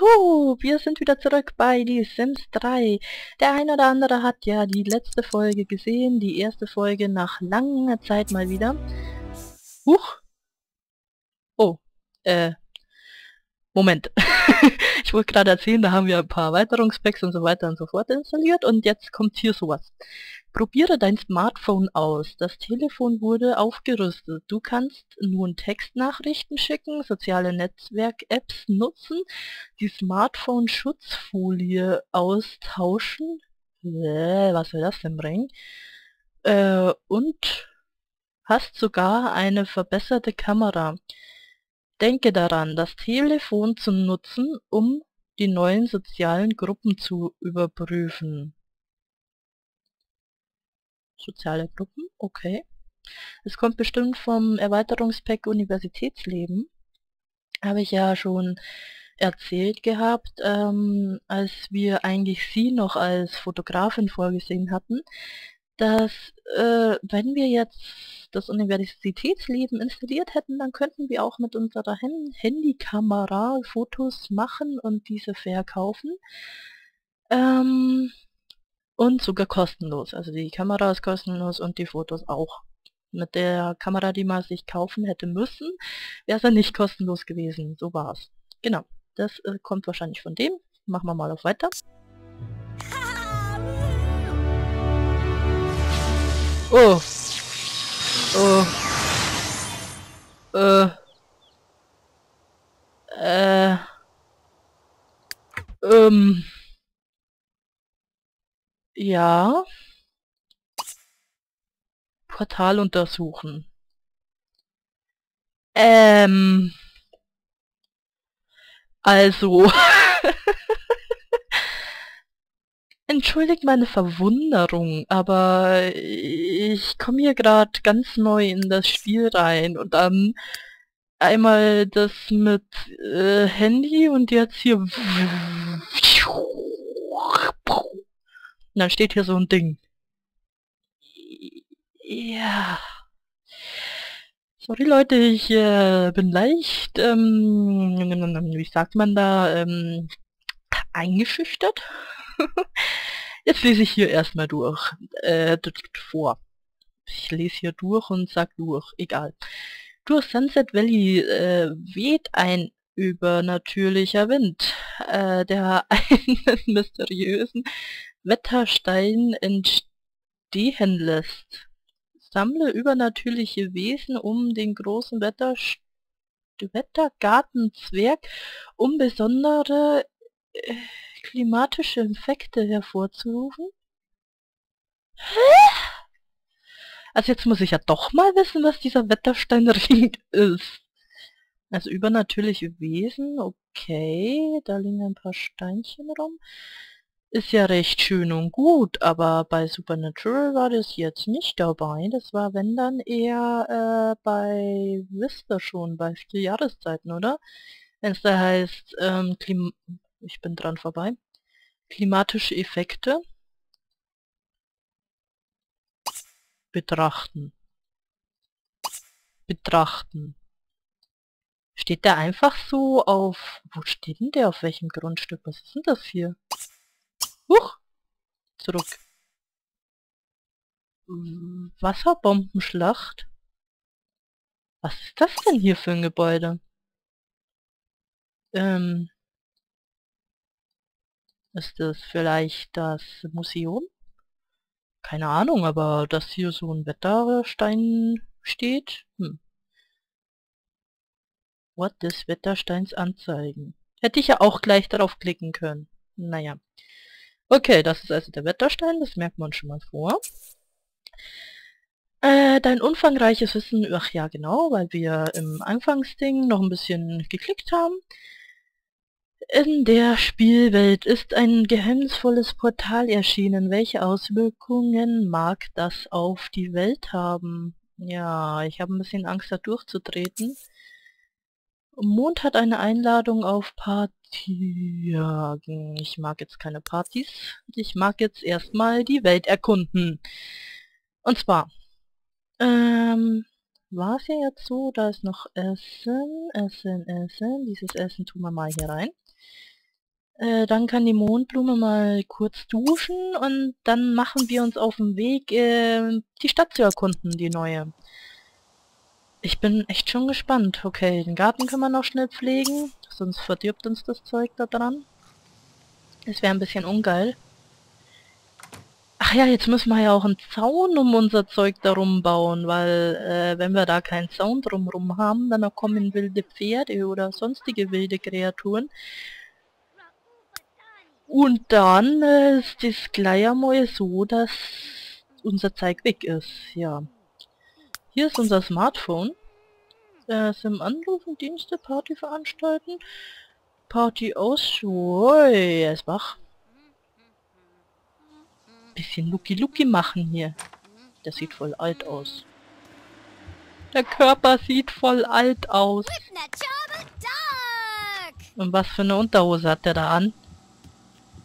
Juhu, wir sind wieder zurück bei die Sims 3. Der ein oder andere hat ja die letzte Folge gesehen, die erste Folge nach langer Zeit mal wieder. Huch. Oh, äh, Moment. ich wollte gerade erzählen, da haben wir ein paar Erweiterungspacks und so weiter und so fort installiert und jetzt kommt hier sowas. Probiere dein Smartphone aus. Das Telefon wurde aufgerüstet. Du kannst nun Textnachrichten schicken, soziale Netzwerk-Apps nutzen, die Smartphone-Schutzfolie austauschen. Äh, was soll das denn bringen? Äh, und hast sogar eine verbesserte Kamera. Denke daran, das Telefon zu nutzen, um die neuen sozialen Gruppen zu überprüfen. Soziale Gruppen, okay. Es kommt bestimmt vom Erweiterungspack Universitätsleben. Habe ich ja schon erzählt gehabt, ähm, als wir eigentlich sie noch als Fotografin vorgesehen hatten, dass äh, wenn wir jetzt das Universitätsleben installiert hätten, dann könnten wir auch mit unserer Handykamera Fotos machen und diese verkaufen. Ähm, und sogar kostenlos. Also die Kamera ist kostenlos und die Fotos auch. Mit der Kamera, die man sich kaufen hätte müssen, wäre es ja nicht kostenlos gewesen. So war es. Genau. Das äh, kommt wahrscheinlich von dem. Machen wir mal auf weiter. Oh. Oh. Äh. Ähm. Ja. Portal untersuchen. Ähm. Also. Entschuldigt meine Verwunderung, aber ich komme hier gerade ganz neu in das Spiel rein und dann einmal das mit äh, Handy und jetzt hier und dann steht hier so ein Ding. Ja. Sorry Leute, ich äh, bin leicht, ähm, wie sagt man da, ähm, eingeschüchtert. Jetzt lese ich hier erstmal durch, äh, vor. Ich lese hier durch und sag durch, egal. Durch Sunset Valley äh, weht ein übernatürlicher Wind, äh, der einen mysteriösen Wetterstein entstehen lässt. Sammle übernatürliche Wesen, um den großen Wetterst Wettergartenzwerg, um besondere äh, klimatische Effekte hervorzurufen? Hä? Also jetzt muss ich ja doch mal wissen, was dieser Wettersteinring ist. Also übernatürliche Wesen, okay, da liegen ein paar Steinchen rum ist ja recht schön und gut, aber bei Supernatural war das jetzt nicht dabei. Das war, wenn dann eher äh, bei Whisper schon, bei vier Jahreszeiten, oder? Wenn es da heißt, ähm, Klim ich bin dran vorbei, klimatische Effekte betrachten. Betrachten. Steht der einfach so auf... Wo steht denn der? Auf welchem Grundstück? Was ist denn das hier? Huch! Zurück. Wasserbombenschlacht? Was ist das denn hier für ein Gebäude? Ähm... Ist das vielleicht das Museum? Keine Ahnung, aber dass hier so ein Wetterstein steht? Hm. What des Wettersteins anzeigen. Hätte ich ja auch gleich darauf klicken können. Naja. Okay, das ist also der Wetterstein, das merkt man schon mal vor. Äh, dein umfangreiches Wissen, ach ja genau, weil wir im Anfangsding noch ein bisschen geklickt haben. In der Spielwelt ist ein geheimnisvolles Portal erschienen. Welche Auswirkungen mag das auf die Welt haben? Ja, ich habe ein bisschen Angst, da durchzutreten. Mond hat eine Einladung auf Partyjagen. Ich mag jetzt keine Partys. Ich mag jetzt erstmal die Welt erkunden. Und zwar, ähm, war es ja jetzt so, da ist noch Essen, Essen, Essen. Dieses Essen tun wir mal hier rein. Äh, dann kann die Mondblume mal kurz duschen und dann machen wir uns auf den Weg, äh, die Stadt zu erkunden, die neue. Ich bin echt schon gespannt. Okay, den Garten können wir noch schnell pflegen, sonst verdirbt uns das Zeug da dran. Es wäre ein bisschen ungeil. Ach ja, jetzt müssen wir ja auch einen Zaun um unser Zeug darum bauen, weil äh, wenn wir da keinen Zaun drumherum haben, dann kommen wilde Pferde oder sonstige wilde Kreaturen. Und dann äh, ist das gleich einmal so, dass unser Zeug weg ist, ja. Hier ist unser Smartphone. Äh, SIM anrufen, Dienste, Party veranstalten. Party aus. Ui, er ist wach. Bisschen Lucky-Lucky machen hier. Der sieht voll alt aus. Der Körper sieht voll alt aus. Und was für eine Unterhose hat der da an?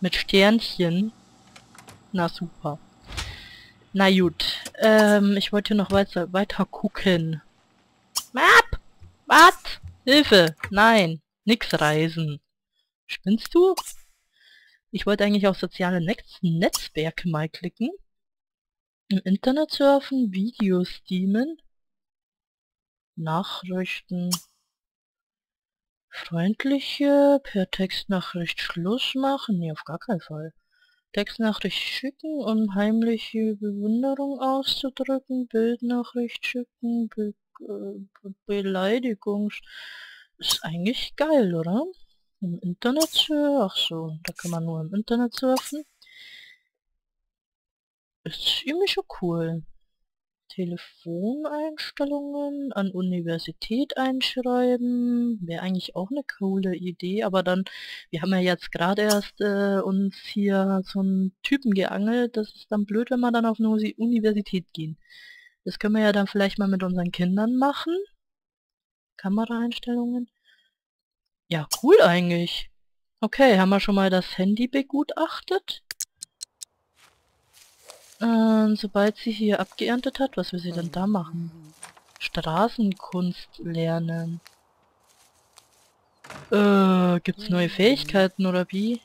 Mit Sternchen. Na super. Na gut. Ähm, ich wollte noch weiter, weiter gucken. Map! Was? Hilfe! Nein! Nix reisen. Spinnst du? Ich wollte eigentlich auf soziale Netz Netzwerke mal klicken. Im Internet surfen, Videos streamen, Nachrichten, freundliche, per Textnachricht Schluss machen, nee, auf gar keinen Fall. Textnachricht schicken, um heimliche Bewunderung auszudrücken, Bildnachricht schicken, Be äh, Beleidigung, ist eigentlich geil, oder? Im Internet surfen? Ach so, da kann man nur im Internet surfen. Ist irgendwie schon cool. Telefoneinstellungen an Universität einschreiben. Wäre eigentlich auch eine coole Idee, aber dann, wir haben ja jetzt gerade erst äh, uns hier so einen Typen geangelt. Das ist dann blöd, wenn wir dann auf eine Universität gehen. Das können wir ja dann vielleicht mal mit unseren Kindern machen. Kameraeinstellungen. Ja, cool eigentlich. Okay, haben wir schon mal das Handy begutachtet? Ähm, sobald sie hier abgeerntet hat, was will sie denn da machen? Straßenkunst lernen. Äh, gibt's neue Fähigkeiten oder wie?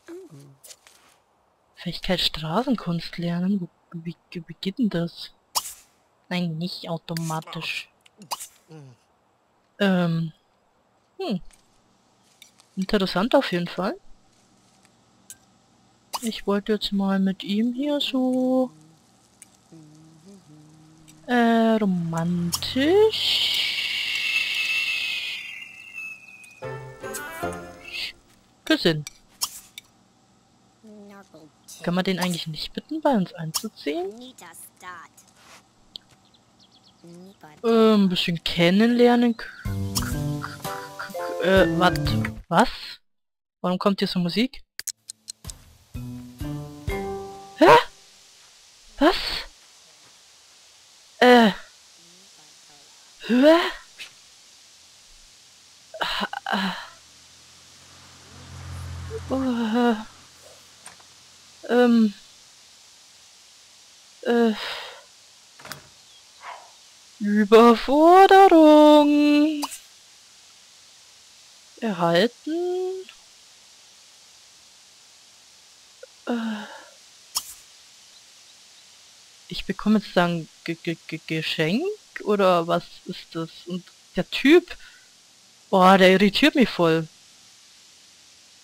Fähigkeit Straßenkunst lernen? Wie, wie, wie geht denn das? Nein, nicht automatisch. Ähm. Hm. Interessant auf jeden Fall. Ich wollte jetzt mal mit ihm hier so äh, romantisch. Küssen. Kann man den eigentlich nicht bitten, bei uns einzuziehen? Äh, ein bisschen kennenlernen. Äh, wat? Was? Warum kommt hier so Musik? Hä? Was? Äh. Hä? Uh, ähm. Äh. Überforderung erhalten. Äh, ich bekomme dann G -G -G Geschenk oder was ist das? Und der Typ, boah, der irritiert mich voll.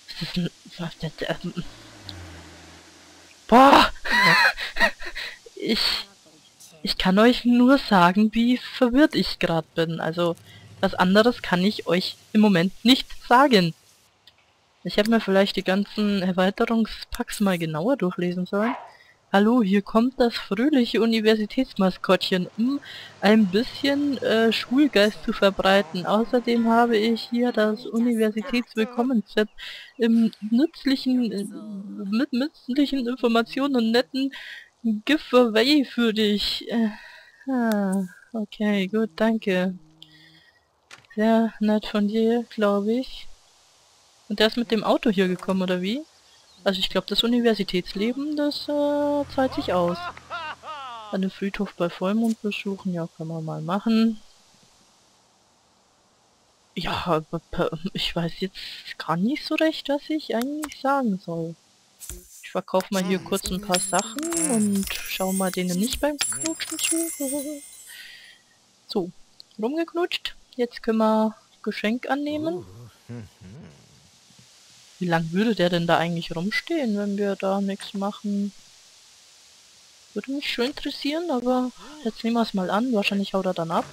Ist das ein, was der, der, boah, ich, ich kann euch nur sagen, wie verwirrt ich gerade bin. Also, was anderes kann ich euch im Moment nicht sagen. Ich hätte mir vielleicht die ganzen Erweiterungspacks mal genauer durchlesen sollen. Hallo, hier kommt das fröhliche Universitätsmaskottchen, um ein bisschen äh, Schulgeist zu verbreiten. Außerdem habe ich hier das Universitätswillkommen-Set im nützlichen, äh, mit nützlichen Informationen und netten Giveaway für dich. Äh, ah, okay, gut, danke. Sehr nett von dir, glaube ich. Und der ist mit dem Auto hier gekommen, oder wie? Also ich glaube, das Universitätsleben, das äh, zahlt sich aus. Einen Friedhof bei Vollmond besuchen, ja, kann man mal machen. ja, ich weiß jetzt gar nicht so recht, was ich eigentlich sagen soll. Ich verkaufe mal hier kurz ein paar Sachen und schau mal denen nicht beim Knutschen zu. So, rumgeknutscht. Jetzt können wir Geschenk annehmen. Wie lange würde der denn da eigentlich rumstehen, wenn wir da nichts machen? Würde mich schon interessieren, aber jetzt nehmen wir es mal an. Wahrscheinlich haut er dann ab.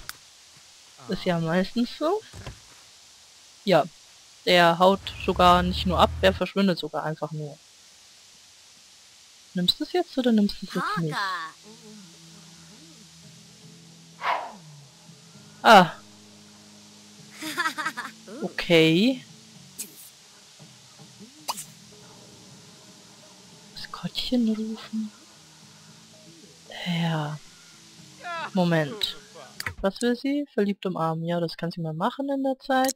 Ist ja meistens so. Ja, der haut sogar nicht nur ab, der verschwindet sogar einfach nur. Nimmst du es jetzt oder nimmst du es jetzt nicht? Ah. Okay. Maskottchen rufen. Ja. Moment. Was will sie? Verliebt umarmen. Ja, das kann sie mal machen in der Zeit.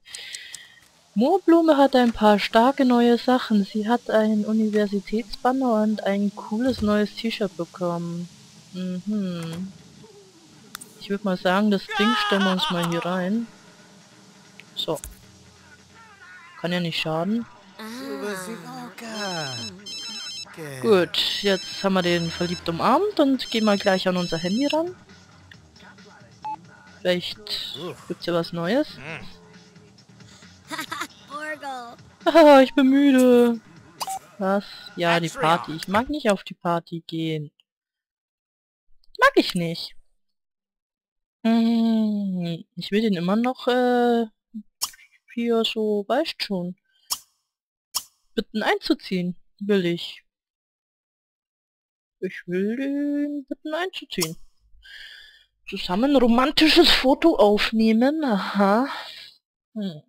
Moorblume hat ein paar starke neue Sachen. Sie hat einen Universitätsbanner und ein cooles neues T-Shirt bekommen. Mhm. Ich würde mal sagen, das Ding stellen wir uns mal hier rein. So. Kann ja nicht schaden. Gut, jetzt haben wir den verliebt umarmt und gehen mal gleich an unser Handy ran. Vielleicht gibt's ja was Neues. Haha, ich bin müde. Was? Ja, die Party. Ich mag nicht auf die Party gehen. Mag ich nicht. Hm, ich will den immer noch, äh, hier so, weißt schon. Bitten einzuziehen, will ich. Ich will den bitten einzuziehen. Zusammen romantisches Foto aufnehmen. Aha. Hm.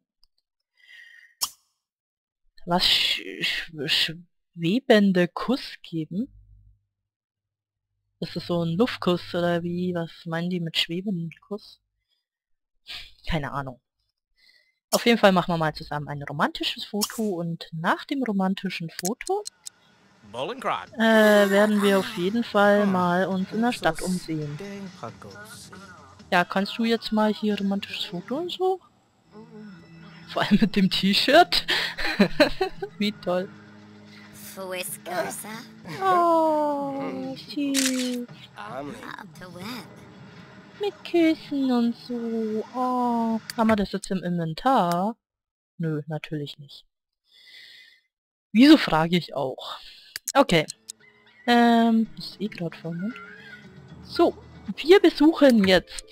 Was sch schwebende Kuss geben? Ist das so ein Luftkuss oder wie? Was meinen die mit schwebenden Kuss? Keine Ahnung. Auf jeden Fall machen wir mal zusammen ein romantisches Foto und nach dem romantischen Foto äh, werden wir auf jeden Fall mal uns in der Stadt umsehen. Ja, kannst du jetzt mal hier romantisches Foto und so? Vor allem mit dem T-Shirt. Wie toll. Oh, süß. Mit Küssen und so. Oh, haben wir das jetzt im Inventar? Nö, natürlich nicht. Wieso frage ich auch? Okay. Ähm, ist eh gerade voll, ne? So, wir besuchen jetzt.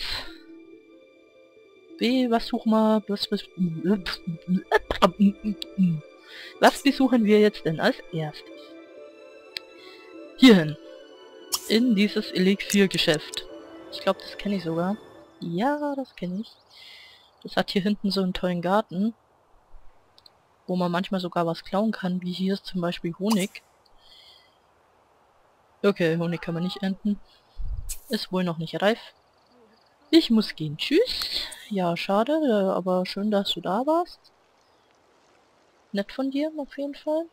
Wie, was suchen wir? Was, was, was besuchen wir jetzt denn als erstes? Hierhin. In dieses Elixiergeschäft. Ich glaube, das kenne ich sogar. Ja, das kenne ich. Das hat hier hinten so einen tollen Garten. Wo man manchmal sogar was klauen kann, wie hier ist zum Beispiel Honig. Okay, Honig kann man nicht ernten. Ist wohl noch nicht reif. Ich muss gehen. Tschüss. Ja, schade, aber schön, dass du da warst. Nett von dir, auf jeden Fall.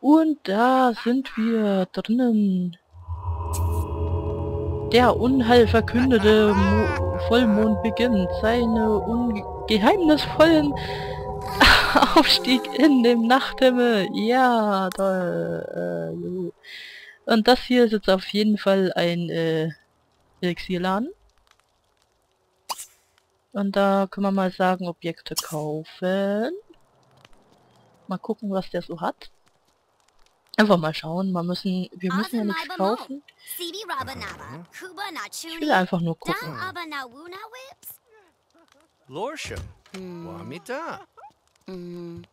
Und da sind wir drinnen. Der unheilverkündete Mo Vollmond beginnt seine geheimnisvollen Aufstieg in dem Nachthimmel. Ja, toll. Äh, Und das hier ist jetzt auf jeden Fall ein äh, Elixierladen. Und da können wir mal sagen, Objekte kaufen. Mal gucken, was der so hat. Einfach mal schauen. Wir müssen, wir müssen ja nichts kaufen. Ich will einfach nur gucken. Lorsham, Wamita. Mhm.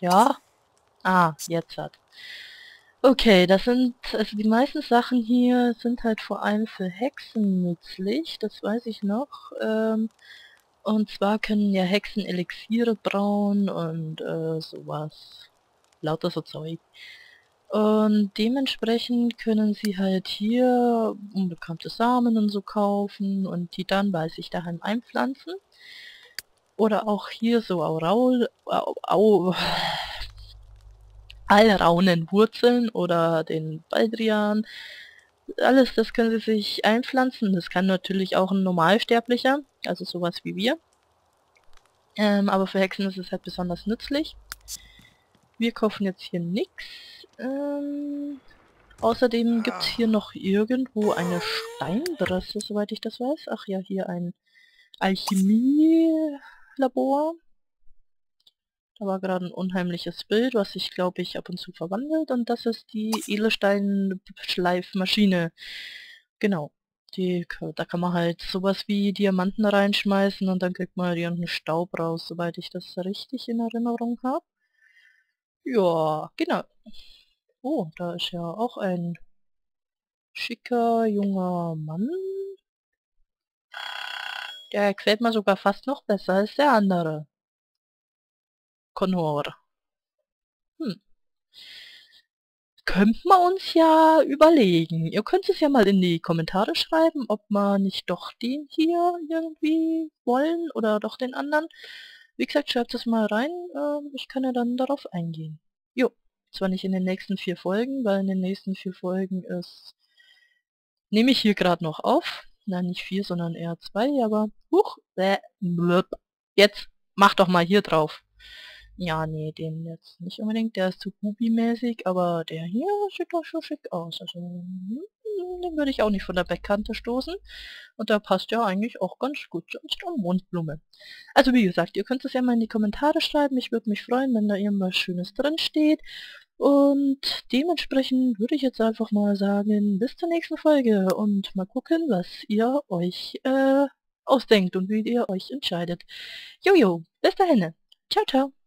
Ja? Ah, jetzt hat. Okay, das sind, also die meisten Sachen hier sind halt vor allem für Hexen nützlich, das weiß ich noch. Ähm, und zwar können ja Hexen Elixiere brauen und äh, sowas. Lauter so Zeug. Und dementsprechend können sie halt hier unbekannte Samen und so kaufen und die dann bei sich daheim einpflanzen. Oder auch hier so Auraul, au, au, Alraunen Wurzeln oder den Baldrian. Alles das können sie sich einpflanzen. Das kann natürlich auch ein Normalsterblicher, also sowas wie wir. Ähm, aber für Hexen ist es halt besonders nützlich. Wir kaufen jetzt hier nichts. Ähm, außerdem gibt es hier noch irgendwo eine Steinbresse, soweit ich das weiß. Ach ja, hier ein Alchemie-Labor. Da war gerade ein unheimliches Bild, was sich, glaube ich, ab und zu verwandelt. Und das ist die Edelstein-Schleifmaschine. Genau. Die, da kann man halt sowas wie Diamanten reinschmeißen und dann kriegt man irgendeinen Staub raus, soweit ich das richtig in Erinnerung habe. Ja, genau. Oh, da ist ja auch ein schicker junger Mann. Der gefällt mir sogar fast noch besser als der andere. Connor. Hm. Könnte man uns ja überlegen. Ihr könnt es ja mal in die Kommentare schreiben, ob wir nicht doch den hier irgendwie wollen oder doch den anderen. Wie gesagt, schreibt es mal rein. Ähm, ich kann ja dann darauf eingehen. Jo, zwar nicht in den nächsten vier Folgen, weil in den nächsten vier Folgen ist... Nehme ich hier gerade noch auf. Nein, nicht vier, sondern eher zwei, aber... Huch, äh, blöb. Jetzt mach doch mal hier drauf. Ja, nee, den jetzt nicht unbedingt. Der ist zu Bubi-mäßig, aber der hier sieht doch schon schick aus. Also, hm, den würde ich auch nicht von der Beckkante stoßen. Und da passt ja eigentlich auch ganz gut sonst eine Mondblume. Also wie gesagt, ihr könnt es ja mal in die Kommentare schreiben. Ich würde mich freuen, wenn da irgendwas Schönes drin steht. Und dementsprechend würde ich jetzt einfach mal sagen, bis zur nächsten Folge und mal gucken, was ihr euch äh, ausdenkt und wie ihr euch entscheidet. Jojo, bis dahin. Ciao, ciao.